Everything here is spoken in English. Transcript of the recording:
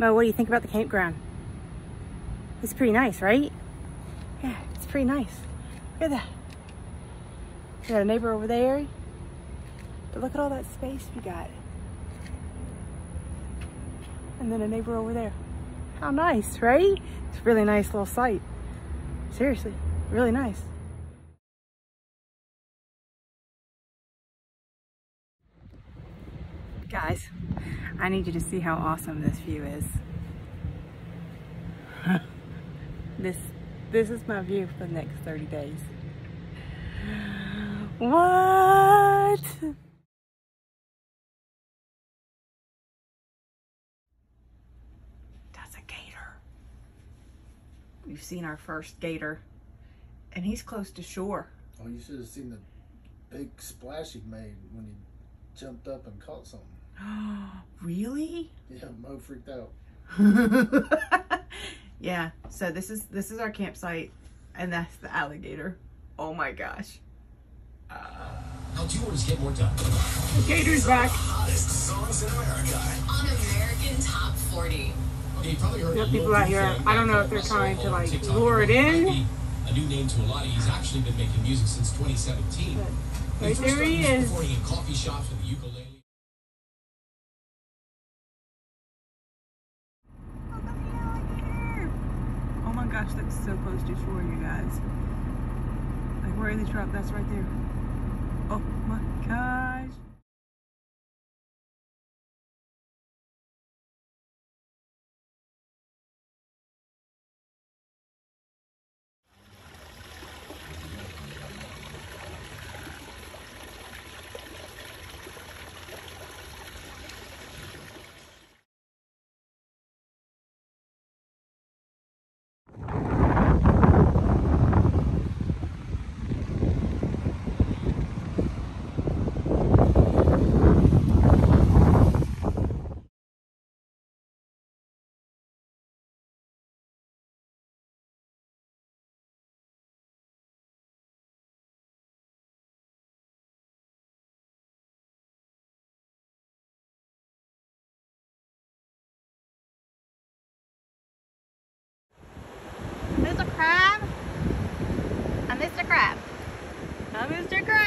Mo, what do you think about the campground? It's pretty nice, right? Yeah, it's pretty nice. Look at that. We got a neighbor over there. But look at all that space we got. And then a neighbor over there. How nice, right? It's a really nice little site. Seriously, really nice. Guys, I need you to see how awesome this view is. this this is my view for the next 30 days. What? That's a gator. We've seen our first gator and he's close to shore. Oh, you should have seen the big splash he made when he jumped up and caught something. really? Yeah, Mo freaked out. yeah, so this is this is our campsite and that's the alligator. Oh my gosh. Uh, How do you want to get more done. The gator's back. Hottest songs in America. On American Top 40. Okay, you probably heard Got people out here, I don't know if they're trying to, like, TikTok. lure it in. A new name to a lot. He's actually been making music since 2017. But He right first there he is. Recording in coffee shops with the ukulele. Oh my gosh, that's so close to shore, you guys. Like where are they trapped? That's right there. Oh my gosh. Mr. Crab. I'm Mr. Crab. I'm Mr. Crab.